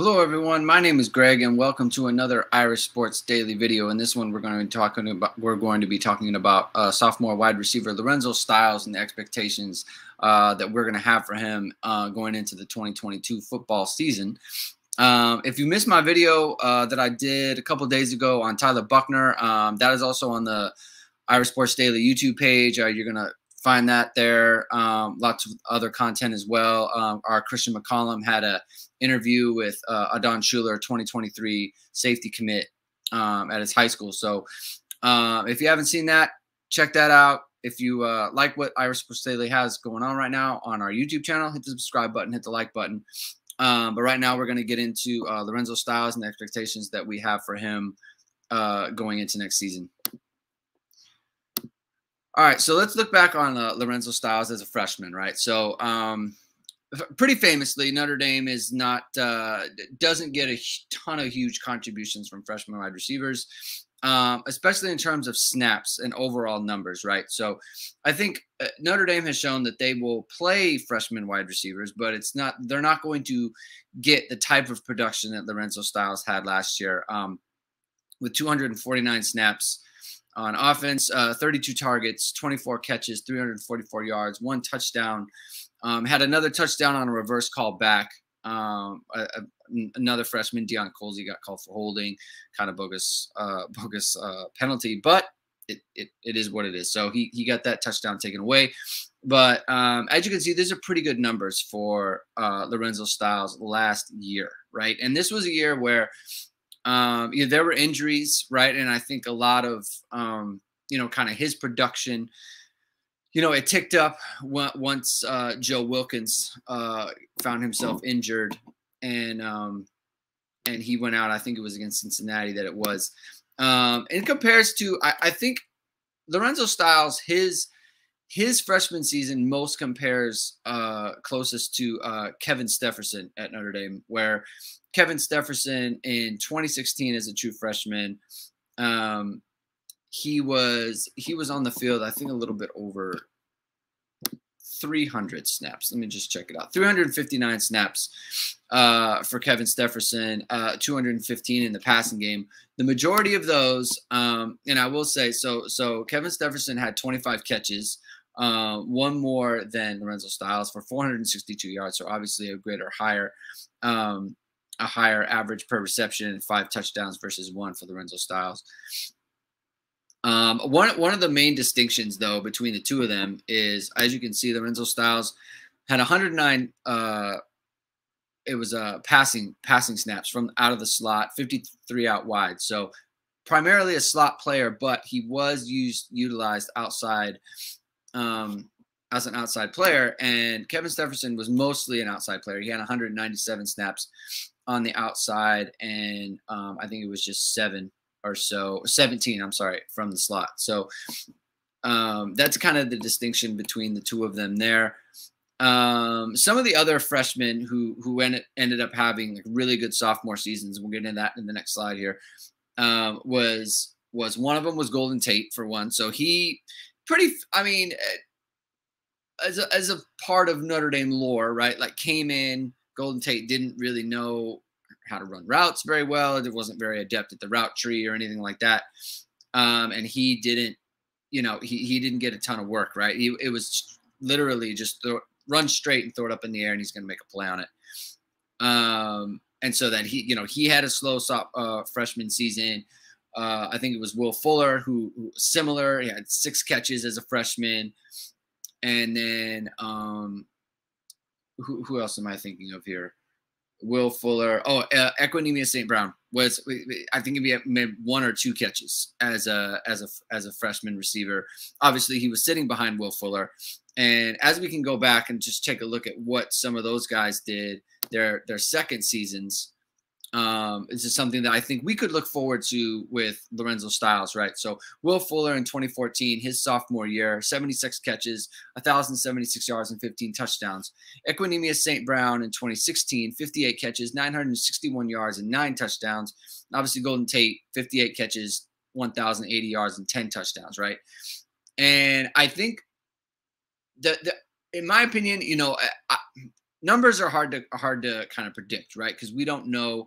Hello, everyone. My name is Greg, and welcome to another Irish Sports Daily video. In this one, we're going to be talking about we're going to be talking about uh, sophomore wide receiver Lorenzo Styles and the expectations uh, that we're going to have for him uh, going into the 2022 football season. Um, if you missed my video uh, that I did a couple days ago on Tyler Buchner, um, that is also on the Irish Sports Daily YouTube page. Uh, you're going to find that there. Um, lots of other content as well. Um, our Christian McCollum had a interview with uh, Adon Shuler, 2023 safety commit um, at his high school. So um, if you haven't seen that, check that out. If you uh, like what Irish Sports Daily has going on right now on our YouTube channel, hit the subscribe button, hit the like button. Um, but right now, we're going to get into uh, Lorenzo Styles and the expectations that we have for him uh, going into next season. All right, so let's look back on uh, Lorenzo Styles as a freshman, right? So, um, pretty famously, Notre Dame is not uh, doesn't get a ton of huge contributions from freshman wide receivers, um, especially in terms of snaps and overall numbers, right? So, I think uh, Notre Dame has shown that they will play freshman wide receivers, but it's not they're not going to get the type of production that Lorenzo Styles had last year um, with 249 snaps on offense, uh, 32 targets, 24 catches, 344 yards, one touchdown. Um, had another touchdown on a reverse call back. Um, a, a, another freshman, Deion Colzie, got called for holding, kind of bogus, uh, bogus uh, penalty, but it, it, it is what it is. So he, he got that touchdown taken away. But um, as you can see, these are pretty good numbers for uh, Lorenzo Styles last year, right? And this was a year where um, yeah, there were injuries, right? And I think a lot of, um, you know, kind of his production, you know, it ticked up once uh, Joe Wilkins uh, found himself injured and um, and he went out. I think it was against Cincinnati that it was. Um, in compares to, I, I think Lorenzo Styles, his his freshman season most compares uh, closest to uh, Kevin Stepherson at Notre Dame, where Kevin Stepherson in 2016 as a true freshman. Um, he was he was on the field, I think, a little bit over 300 snaps. Let me just check it out. 359 snaps uh, for Kevin Stepherson, uh, 215 in the passing game. The majority of those, um, and I will say, so so Kevin Stepherson had 25 catches, uh, one more than Lorenzo Styles for 462 yards. So obviously a greater higher. Um, a higher average per reception five touchdowns versus one for Lorenzo Styles. Um, one one of the main distinctions though between the two of them is, as you can see, Lorenzo Styles had 109. Uh, it was uh, passing passing snaps from out of the slot, 53 out wide. So primarily a slot player, but he was used utilized outside um, as an outside player. And Kevin Stepherson was mostly an outside player. He had 197 snaps on the outside, and um, I think it was just seven or so, 17, I'm sorry, from the slot. So um, that's kind of the distinction between the two of them there. Um, some of the other freshmen who who ended, ended up having like really good sophomore seasons, we'll get into that in the next slide here, um, was was one of them was Golden Tate for one. So he pretty, I mean, eh, as a, as a part of Notre Dame lore, right? Like came in, Golden Tate didn't really know how to run routes very well. It wasn't very adept at the route tree or anything like that. Um, and he didn't, you know, he, he didn't get a ton of work, right? He, it was literally just throw, run straight and throw it up in the air and he's going to make a play on it. Um, and so that he, you know, he had a slow uh, freshman season. Uh, I think it was Will Fuller who, who, similar. He had six catches as a freshman, and then um, who, who else am I thinking of here? Will Fuller. Oh, uh, Equanimeous St. Brown was I think he made one or two catches as a as a as a freshman receiver. Obviously, he was sitting behind Will Fuller, and as we can go back and just take a look at what some of those guys did their their second seasons, um, this is something that I think we could look forward to with Lorenzo Styles, right? So Will Fuller in 2014, his sophomore year, 76 catches, 1,076 yards, and 15 touchdowns. Equanimeous St. Brown in 2016, 58 catches, 961 yards, and nine touchdowns. Obviously, Golden Tate, 58 catches, 1,080 yards, and 10 touchdowns, right? And I think that, in my opinion, you know, numbers are hard to hard to kind of predict, right? Because we don't know,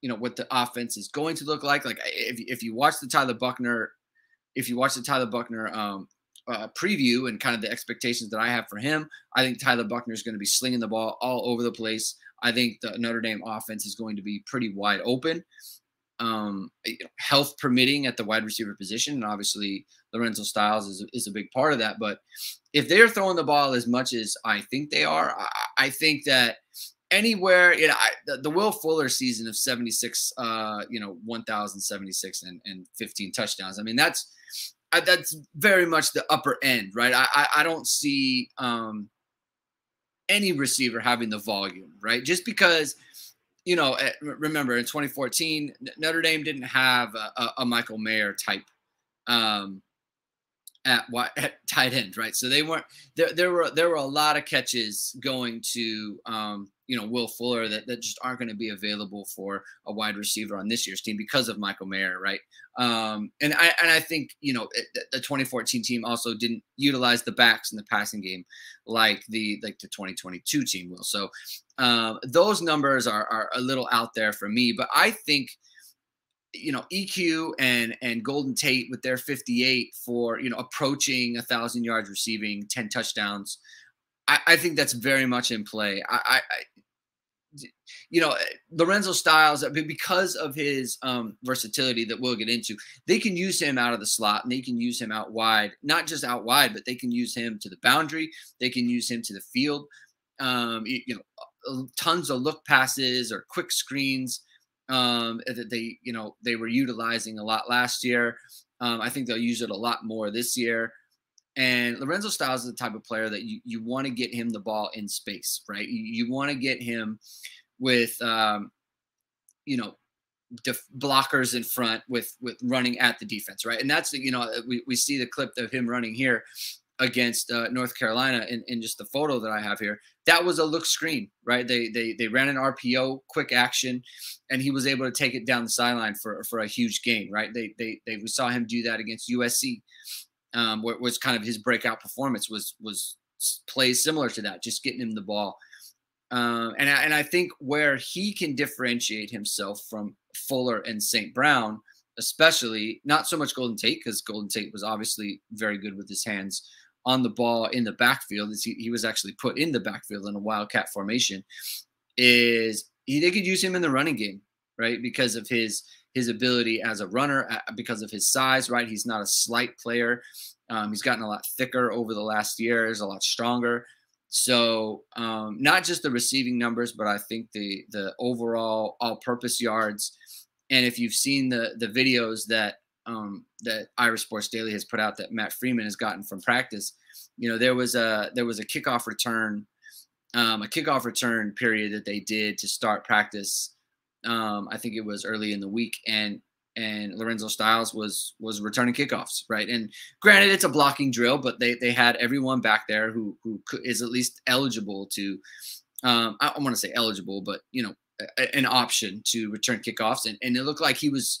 you know, what the offense is going to look like. Like if if you watch the Tyler Buchner, if you watch the Tyler Buchner um, uh, preview and kind of the expectations that I have for him, I think Tyler Buchner is going to be slinging the ball all over the place. I think the Notre Dame offense is going to be pretty wide open um, health permitting at the wide receiver position. And obviously, Lorenzo Styles is, is a big part of that. But if they're throwing the ball as much as I think they are, I think that anywhere, you know, I, the, the, Will Fuller season of 76, uh, you know, 1,076 and, and 15 touchdowns. I mean, that's, that's very much the upper end, right? I, I, I don't see um, any receiver having the volume, right? Just because – you know, eh, remember in 2014, Notre Dame didn't have a, a Michael Mayer type um, at, at tight end, right? So they weren't there. There were there were a lot of catches going to um, you know Will Fuller that, that just aren't going to be available for a wide receiver on this year's team because of Michael Mayer, right? Um, and I and I think you know the 2014 team also didn't utilize the backs in the passing game like the like the 2022 team will. So um, those numbers are are a little out there for me, but I think you know EQ and and Golden Tate with their 58 for you know approaching a thousand yards receiving, 10 touchdowns. I, I think that's very much in play. I, I, you know, Lorenzo Styles, because of his um, versatility that we'll get into, they can use him out of the slot and they can use him out wide, not just out wide, but they can use him to the boundary. They can use him to the field. Um, you, you, know, tons of look passes or quick screens um, that they, you know, they were utilizing a lot last year. Um, I think they'll use it a lot more this year. And Lorenzo Styles is the type of player that you, you want to get him the ball in space, right? You, you want to get him with, um, you know, blockers in front with with running at the defense, right? And that's you know we, we see the clip of him running here against uh, North Carolina in, in just the photo that I have here. That was a look screen, right? They they they ran an RPO, quick action, and he was able to take it down the sideline for for a huge gain, right? They they they we saw him do that against USC um, where was kind of his breakout performance was was plays similar to that, just getting him the ball. Um, and I, and I think where he can differentiate himself from Fuller and St. Brown, especially not so much Golden Tate because Golden Tate was obviously very good with his hands on the ball in the backfield. He, he was actually put in the backfield in a wildcat formation. Is he, they could use him in the running game, right? Because of his his ability as a runner because of his size, right? He's not a slight player. Um, he's gotten a lot thicker over the last year. He's a lot stronger. So um, not just the receiving numbers, but I think the the overall all-purpose yards. And if you've seen the the videos that um, that Irish Sports Daily has put out that Matt Freeman has gotten from practice, you know there was a there was a kickoff return, um, a kickoff return period that they did to start practice um, I think it was early in the week, and and Lorenzo Styles was was returning kickoffs, right? And granted, it's a blocking drill, but they they had everyone back there who who is at least eligible to. Um, I, want to say eligible, but you know, an option to return kickoffs, and and it looked like he was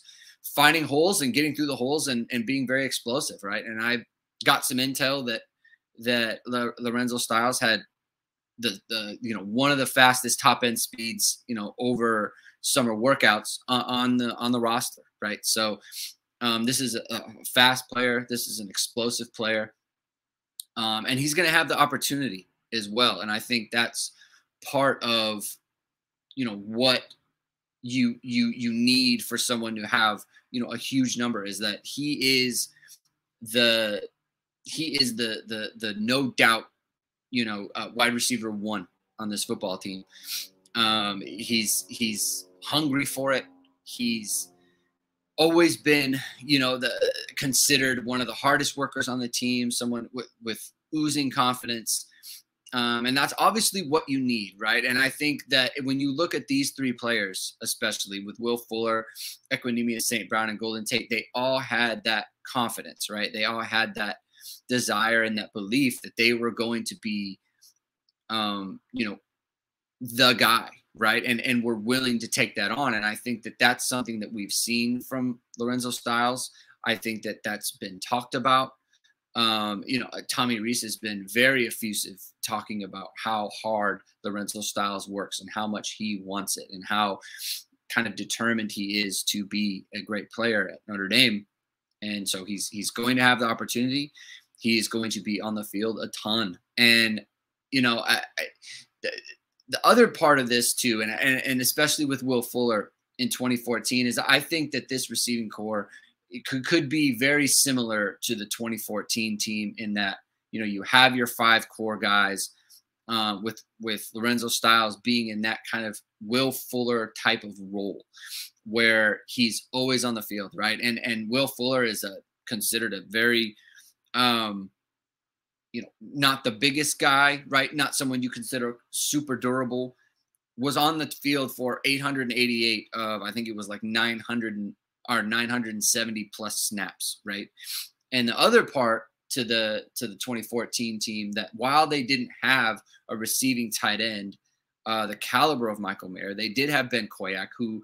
finding holes and getting through the holes and and being very explosive, right? And I got some intel that that Lorenzo Styles had the the you know one of the fastest top end speeds you know over summer workouts on the on the roster, right? So um, this is a, fast player. This is an explosive player, um, and he's going to have the opportunity as well. And I think that's part of you know what you you you need for someone to have you know a huge number is that he is the he is the the the no doubt you know uh, wide receiver one on this football team. Um, he's he's hungry for it. He's always been, you know, the considered one of the hardest workers on the team, someone with, with oozing confidence. Um, and that's obviously what you need, right? And I think that when you look at these three players, especially with Will Fuller, Equanimeous St. Brown, and Golden Tate, they all had that confidence, right? They all had that desire and that belief that they were going to be, um, you know, the guy, right? And and we're willing to take that on. And I think that that's something that we've seen from Lorenzo Styles. I think that that's been talked about um, you know, Tommy Rees has been very effusive talking about how hard Lorenzo Styles works and how much he wants it and how kind of determined he is to be a great player at Notre Dame. And so he's he's going to have the opportunity. He's going to be on the field a ton. And you know, I, I, the, the other part of this too, and, and and especially with Will Fuller in 2014, is I think that this receiving corps it could, could be very similar to the 2014 team in that you know you have your five core guys uh, with with Lorenzo Styles being in that kind of Will Fuller type of role where he's always on the field, right? And and Will Fuller is a considered a very um you know not the biggest guy, right? Not someone you consider super durable. Was on the field for 888 of I think it was like 900 are 970 plus snaps, right? And the other part to the to the 2014 team that while they didn't have a receiving tight end, uh, the caliber of Michael Mayer, they did have Ben Koyack, who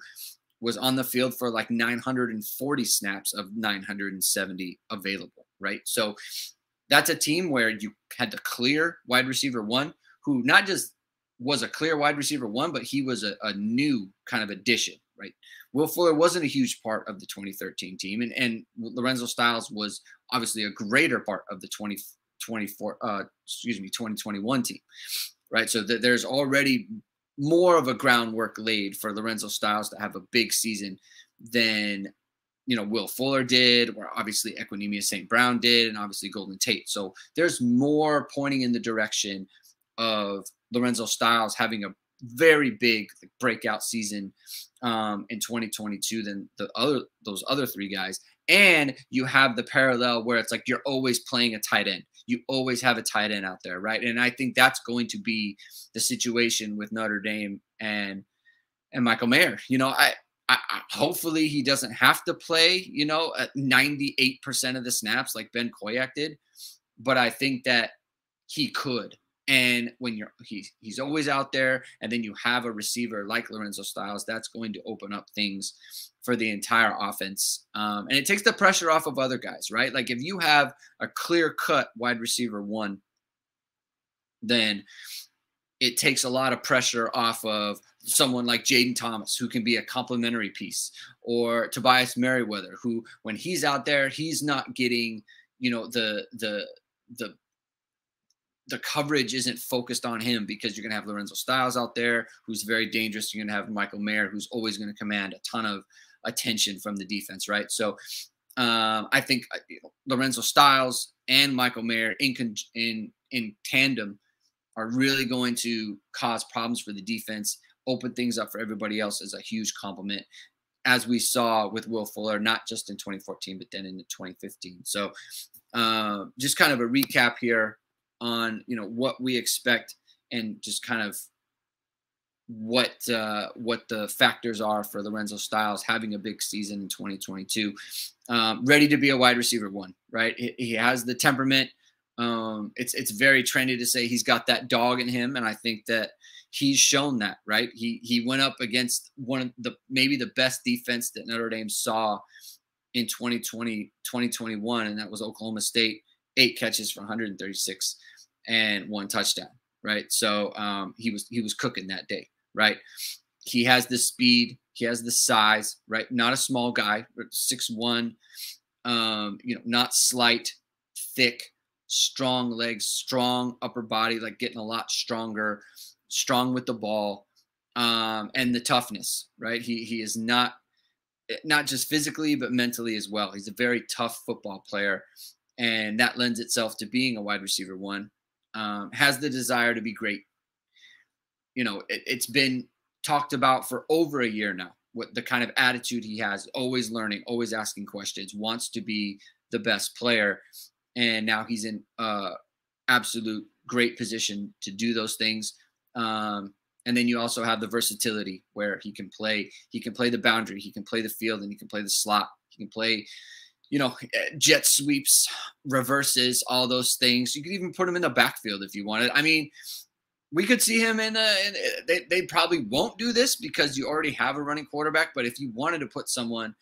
was on the field for like 940 snaps of 970 available, right? So that's a team where you had to clear wide receiver one, who not just was a clear wide receiver one, but he was a, a new kind of addition, right? Will Fuller wasn't a huge part of the 2013 team, and, and Lorenzo Styles was obviously a greater part of the 2024, uh, excuse me, 2021 team, right? So th- there's already more of a groundwork laid for Lorenzo Styles to have a big season than you know Will Fuller did, or obviously Equanimeous St. Brown did, and obviously Golden Tate. So there's more pointing in the direction of Lorenzo Styles having a very big breakout season um, in 2022 than the other those other three guys. And you have the parallel where it's like you're always playing a tight end. You always have a tight end out there, right? And I think that's going to be the situation with Notre Dame and and Michael Mayer. You know, I, I, I hopefully he doesn't have to play, you know, at 98% of the snaps like Ben Koyack did, but I think that he could. And when you're he's he's always out there, and then you have a receiver like Lorenzo Styles, that's going to open up things for the entire offense. Um, and it takes the pressure off of other guys, right? Like if you have a clear cut wide receiver one, then it takes a lot of pressure off of someone like Jayden Thomas, who can be a complementary piece, or Tobias Merriweather, who when he's out there, he's not getting, you know, the the the the coverage isn't focused on him because you're going to have Lorenzo Styles out there, who's very dangerous. You're going to have Michael Mayer, who's always going to command a ton of attention from the defense, right? So um, I think uh, Lorenzo Styles and Michael Mayer in in in tandem are really going to cause problems for the defense, open things up for everybody else is a huge compliment, as we saw with Will Fuller, not just in 2014, but then in 2015. So uh, just kind of a recap here on you know what we expect and just kind of what uh, what the factors are for Lorenzo Styles having a big season in 2022. Um, ready to be a wide receiver one, right? He, he has the temperament. Um, it's it's very trendy to say he's got that dog in him, and I think that he's shown that, right? He he went up against one of the maybe the best defense that Notre Dame saw in 2020 2021, and that was Oklahoma State. Eight catches for 136 and one touchdown, right? So um, he was he was cooking that day, right? He has the speed, he has the size, right? Not a small guy, six one, um, you know, not slight, thick, strong legs, strong upper body, like getting a lot stronger, strong with the ball, um, and the toughness, right? He he is not not just physically but mentally as well. He's a very tough football player, and that lends itself to being a wide receiver one um, has the desire to be great. You know, it, it's been talked about for over a year now. What the kind of attitude he has, always learning, always asking questions, wants to be the best player, and now he's in uh, absolute great position to do those things. Um, and then you also have the versatility where he can play. He can play the boundary. He can play the field, and he can play the slot. He can play you know, jet sweeps, reverses, all those things. You could even put him in the backfield if you wanted. I mean, we could see him in, a, in they, they probably won't do this because you already have a running quarterback. But if you wanted to put someone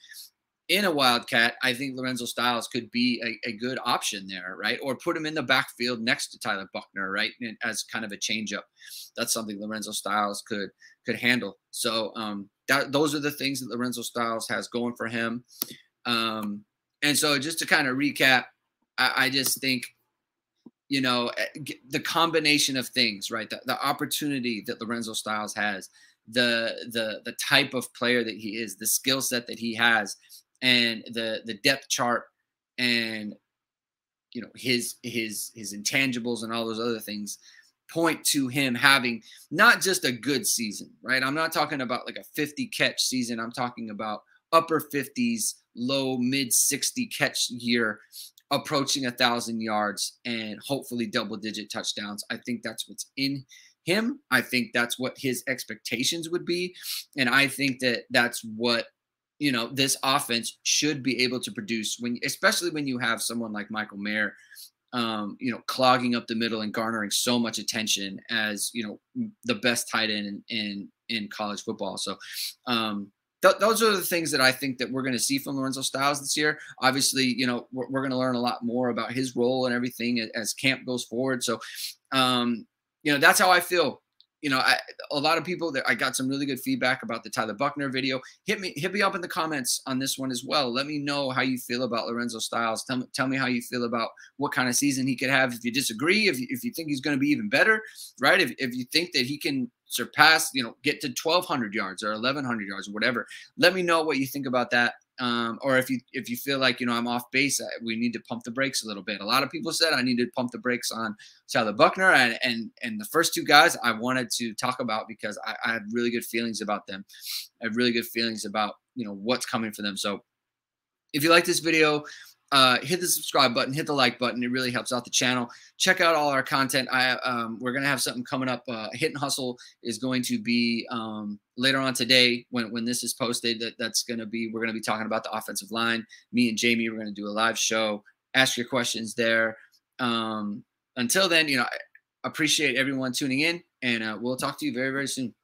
in a wildcat, I think Lorenzo Styles could be a, a, good option there, right? Or put him in the backfield next to Tyler Buchner, right, and as kind of a changeup. That's something Lorenzo Styles could could handle. So um, that those are the things that Lorenzo Styles has going for him. Um, and so just to kind of recap, I, I just think you know eh, the combination of things, right? The, the opportunity that Lorenzo Styles has, the the the type of player that he is, the skill set that he has and the the depth chart and you know his his his intangibles and all those other things point to him having not just a good season, right? I'm not talking about like a 50 catch season. I'm talking about upper 50s, low mid 60 catch year, approaching a thousand yards and hopefully double digit touchdowns. I think that's what's in him. I think that's what his expectations would be. And I think that that's what you know this offense should be able to produce when especially when you have someone like michael mayer um, you know clogging up the middle and garnering so much attention as you know the best tight end in in, in college football so um, th- those are the things that I think that we're going to see from Lorenzo Styles this year. Obviously, you know, we're, we're going to learn a lot more about his role and everything as, as camp goes forward. So, um, you know, that's how I feel you know, I, a lot of people that I got some really good feedback about the Tyler Buchner video. Hit me, hit me up in the comments on this one as well. Let me know how you feel about Lorenzo Styles. Tell me, tell me how you feel about what kind of season he could have. If you disagree, if you, if you think he's going to be even better, right? If, if you think that he can surpass, you know, get to 1,200 yards or 1,100 yards or whatever, let me know what you think about that um, or if you if you feel like you know I'm off base, we need to pump the brakes a little bit. A lot of people said I need to pump the brakes on Tyler Buchner, and and and the first two guys I wanted to talk about because I, I had really good feelings about them. I have really good feelings about you know what's coming for them. So if you like this video, uh, hit the subscribe button, hit the like button. It really helps out the channel. Check out all our content. I um, we're gonna have something coming up. Uh, Hit and Hustle is going to be um, later on today when when this is posted. That that's gonna be we're gonna be talking about the offensive line. Me and Jamie we're gonna do a live show. Ask your questions there. Um, until then, you know, I appreciate everyone tuning in, and uh, we'll talk to you very very soon.